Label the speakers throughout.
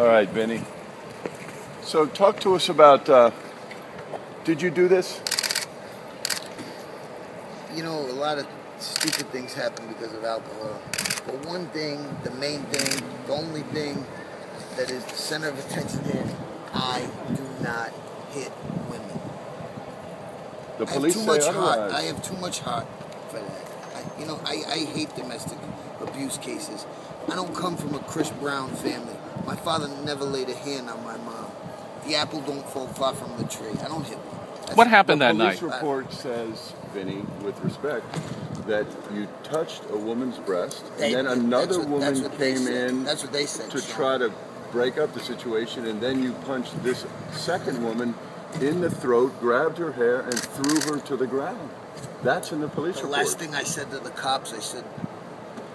Speaker 1: All right, Vinny. So talk to us about. Uh, did you do this?
Speaker 2: You know, a lot of stupid things happen because of alcohol. But one thing, the main thing, the only thing that is the center of attention here, I do not hit women.
Speaker 1: The police
Speaker 2: I have too much
Speaker 1: otherwise.
Speaker 2: heart. I have too much heart for that. I, you know, I, I hate domestic abuse cases. I don't come from a Chris Brown family. My father never laid a hand on my mom. The apple don't fall far from the tree. I don't hit one. That's-
Speaker 3: What happened
Speaker 1: the
Speaker 3: that
Speaker 1: police
Speaker 3: night?
Speaker 1: report says, Vinny, with respect, that you touched a woman's breast,
Speaker 2: They-
Speaker 1: and then another
Speaker 2: what-
Speaker 1: woman came in
Speaker 2: That's what they said,
Speaker 1: to
Speaker 2: Sean.
Speaker 1: try to break up the situation, and then you punched this second woman in the throat, grabbed her hair, and threw her to the ground. That's in the police
Speaker 2: The
Speaker 1: report.
Speaker 2: last thing I said to the cops, I said,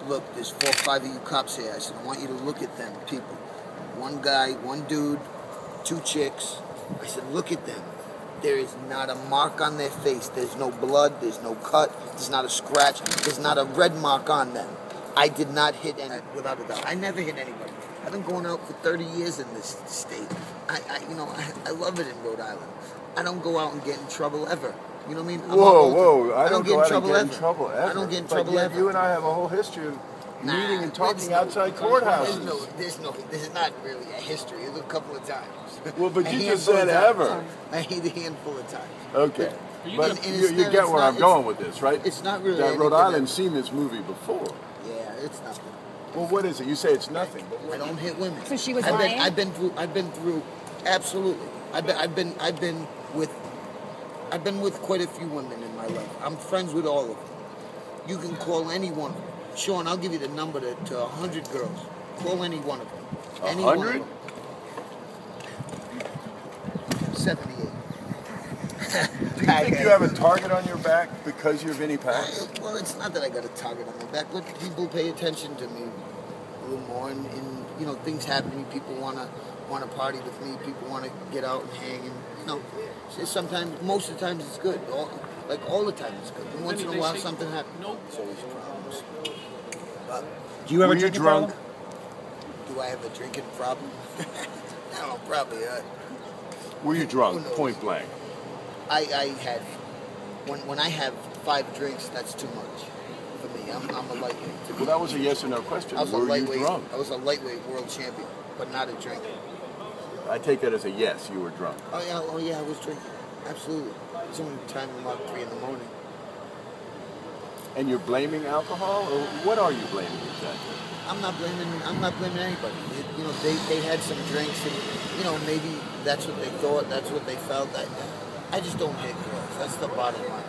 Speaker 2: look, there's four or five of you cops here. I said, I want you to look at them people. One guy, one dude, two chicks. I said, look at them. There is not a mark on their face. There's no blood. There's no cut. There's not a scratch. There's not a red mark on them. I did not hit any, without a doubt. I never hit anybody. I've been going out for 30 years in this state. I, I you know, I, I love it in Rhode Island. I don't go out and get in trouble ever. You know what I mean? I'm
Speaker 1: Whoa, whoa!
Speaker 2: time.
Speaker 1: I, don't,
Speaker 2: get in trouble
Speaker 1: get
Speaker 2: ever.
Speaker 1: in trouble ever.
Speaker 2: I don't get in
Speaker 1: but
Speaker 2: trouble
Speaker 1: yet
Speaker 2: ever.
Speaker 1: You and I have a whole history of
Speaker 2: Nah,
Speaker 1: meeting and
Speaker 2: there's
Speaker 1: talking
Speaker 2: no-
Speaker 1: outside
Speaker 2: There's
Speaker 1: courthouses.
Speaker 2: no, there's no, there's not really a history. It's a couple of times.
Speaker 1: Well, but you just said ever.
Speaker 2: I hate a handful of times.
Speaker 1: Okay.
Speaker 3: you
Speaker 1: But
Speaker 2: And- and
Speaker 1: you, you get where
Speaker 2: not-
Speaker 1: I'm going with this, right?
Speaker 2: it's not really
Speaker 1: That Rhode
Speaker 2: anything
Speaker 1: Island's seen this movie before.
Speaker 2: Yeah, it's nothing.
Speaker 1: Well, what is it? You say it's nothing. But
Speaker 2: I don't hit women.
Speaker 4: So she was
Speaker 2: I've
Speaker 4: lying?
Speaker 2: Been, I've been through. I've been through. Absolutely. I've been. I've been. I've been with. I've been with quite a few women in my life. I'm friends with all of them. You can call any one of them. Sean, I'll give you the number to, to 100 girls. Call any one of them. Any one of
Speaker 1: hundred?
Speaker 2: them. 78.
Speaker 1: do you think you have a target on your back because you're Vinny Paz?
Speaker 2: Well, it's not that I got a target on my back, but people pay attention to me a little more, and, and you know things happen. to me. People wanna want to party with me. People want to get out and hang, and you know, it's sometimes, most of the times, it's good. All, like all the time, it's good. And once in a while, something happens.
Speaker 3: Nope.
Speaker 2: It's always problems. But
Speaker 5: Do you ever
Speaker 1: Were you
Speaker 5: drink
Speaker 1: drunk?
Speaker 2: do I have a drinking problem? I don't know, probably. Uh,
Speaker 1: Were you drunk? Point blank.
Speaker 2: I, I had when when I have five drinks, that's too much for me. I'm, I'm a lightweight.
Speaker 1: Well, that was a yes or no question.
Speaker 2: I was a
Speaker 1: Were you
Speaker 2: lightweight.
Speaker 1: drunk?
Speaker 2: I was a lightweight world champion, but not a drinker.
Speaker 1: I take that as a yes. You were drunk.
Speaker 2: Oh yeah, oh yeah, I was drinking. Absolutely. It's only time about three in the morning.
Speaker 1: And you're blaming alcohol, or what are you blaming exactly?
Speaker 2: I'm not blaming. I'm not blaming anybody. It, you know, they, they had some drinks, and you know maybe that's what they thought. That's what they felt. I, I just don't hit girls. That's the bottom line.